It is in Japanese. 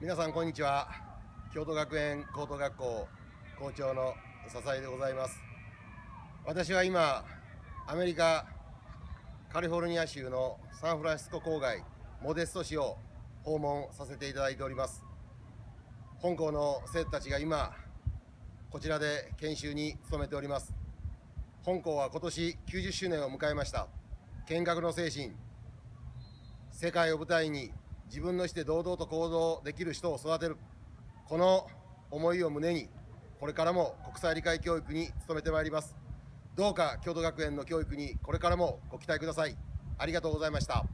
皆さんこんにちは。京都学園高等学校校長の笹井でございます。私は今アメリカカリフォルニア州のサンフランシスコ郊外モデスト市を訪問させていただいております。本校の生徒たちが今こちらで研修に努めております。本校は今年90周年を迎えました。見学の精神世界を舞台に自分の意思で堂々と行動できる人を育てる。この思いを胸にこれからも国際理解教育に努めてまいります。どうか京都学園の教育にこれからもご期待ください。ありがとうございました。